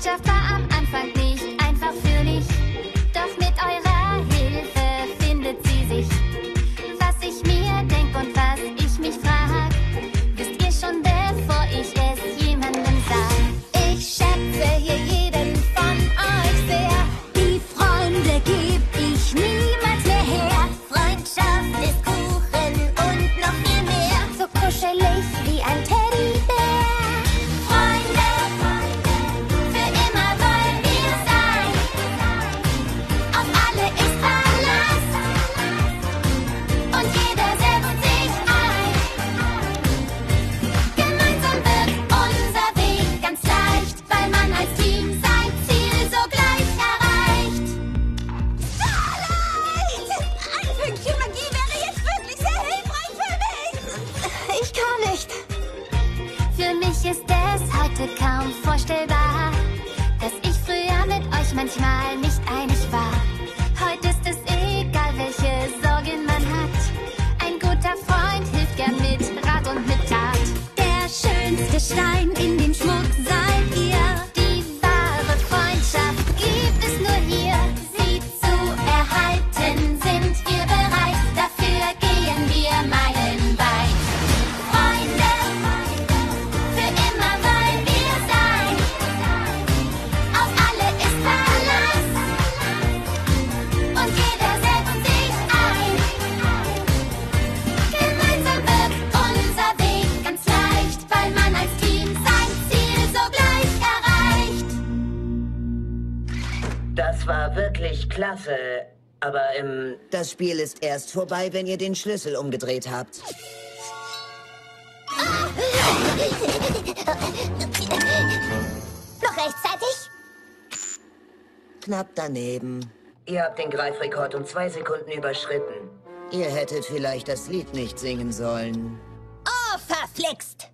Jeff, but heute kaum vorstellbar, dass ich früher mit euch manchmal nicht einig war. Heute ist es egal, welche Sorgen man hat. Ein guter Freund hilft gern mit Rat und mit Tat. Der schönste Stein in dem Schmuck Das war wirklich klasse. Aber im. Das Spiel ist erst vorbei, wenn ihr den Schlüssel umgedreht habt. Noch rechtzeitig? Knapp daneben. Ihr habt den Greifrekord um zwei Sekunden überschritten. Ihr hättet vielleicht das Lied nicht singen sollen. Oh, verflixt!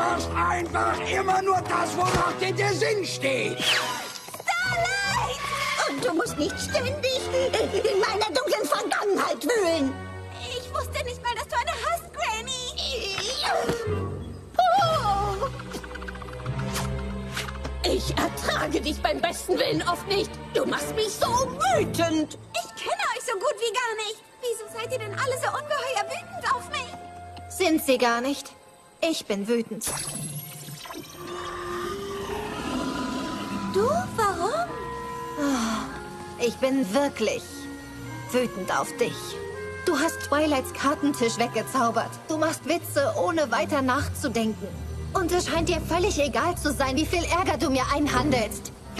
Machst einfach immer nur das, wonach dir der Sinn steht. Starlight! Und du musst nicht ständig in meiner dunklen Vergangenheit wühlen. Ich wusste nicht mal, dass du eine hast, Granny. Oh. Ich ertrage dich beim besten Willen oft nicht. Du machst mich so wütend. Ich kenne euch so gut wie gar nicht. Wieso seid ihr denn alle so ungeheuer wütend auf mich? Sind sie gar nicht. Ich bin wütend. Du? Warum? Ich bin wirklich wütend auf dich. Du hast Twilights Kartentisch weggezaubert. Du machst Witze, ohne weiter nachzudenken. Und es scheint dir völlig egal zu sein, wie viel Ärger du mir einhandelst.